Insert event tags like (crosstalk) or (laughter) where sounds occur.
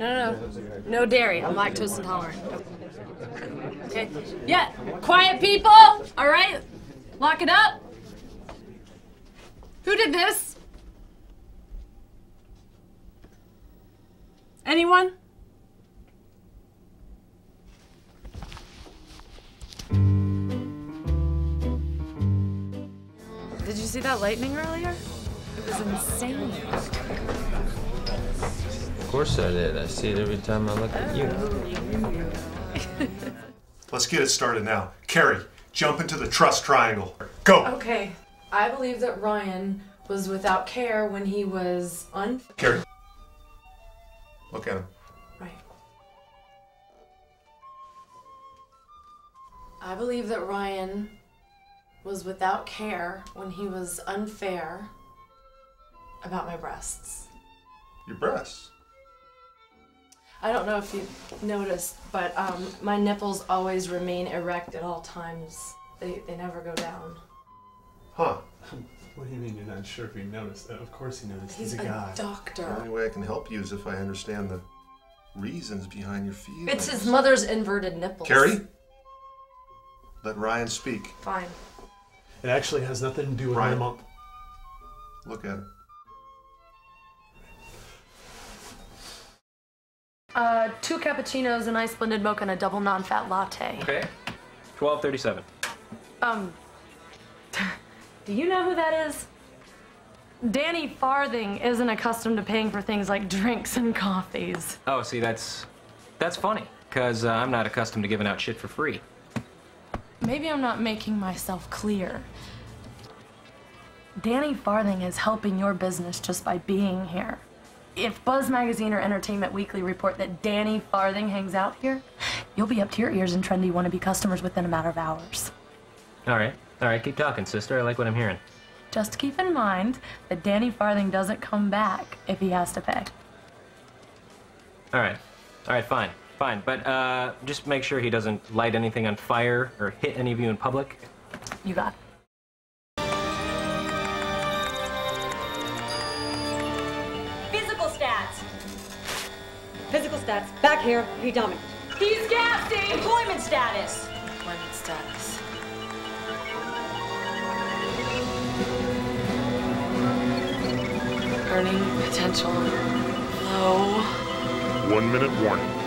No, no, no. No dairy. I'm lactose intolerant. Okay. Yeah. Quiet people. All right. Lock it up. Who did this? Anyone? Did you see that lightning earlier? It was insane. Of course I did. I see it every time I look at you. (laughs) Let's get it started now. Carrie, jump into the trust triangle. Go! Okay. I believe that Ryan was without care when he was un. Carrie. Look at him. Right. I believe that Ryan was without care when he was unfair about my breasts. Your breasts. I don't know if you've noticed, but um, my nipples always remain erect at all times. They, they never go down. Huh. (laughs) What do you mean you're not sure if he noticed? Of course he noticed. He's, He's, a guy. doctor. The only way I can help you is if I understand the reasons behind your feelings. It's his mother's inverted nipples. Carrie? Let Ryan speak. Fine. It actually has nothing to do with Ryan. my mom. Look at him. Uh, two cappuccinos, an ice blended mocha, and a double non-fat latte. Okay. 1237. Um, (laughs) do you know who that is? Danny Farthing isn't accustomed to paying for things like drinks and coffees. Oh, see, that's that's funny, because uh, I'm not accustomed to giving out shit for free. Maybe I'm not making myself clear. Danny Farthing is helping your business just by being here. If Buzz Magazine or Entertainment Weekly report that Danny Farthing hangs out here, you'll be up to your ears in trendy wannabe customers within a matter of hours. All right. All right, keep talking, sister. I like what I'm hearing. Just keep in mind that Danny Farthing doesn't come back if he has to pay. All right. All right, fine. Fine. But uh, just make sure he doesn't light anything on fire or hit any of you in public. You got it. Physical stats. Back here, predominant. He's gassy! Employment status. Employment status. Earning potential low. One minute warning.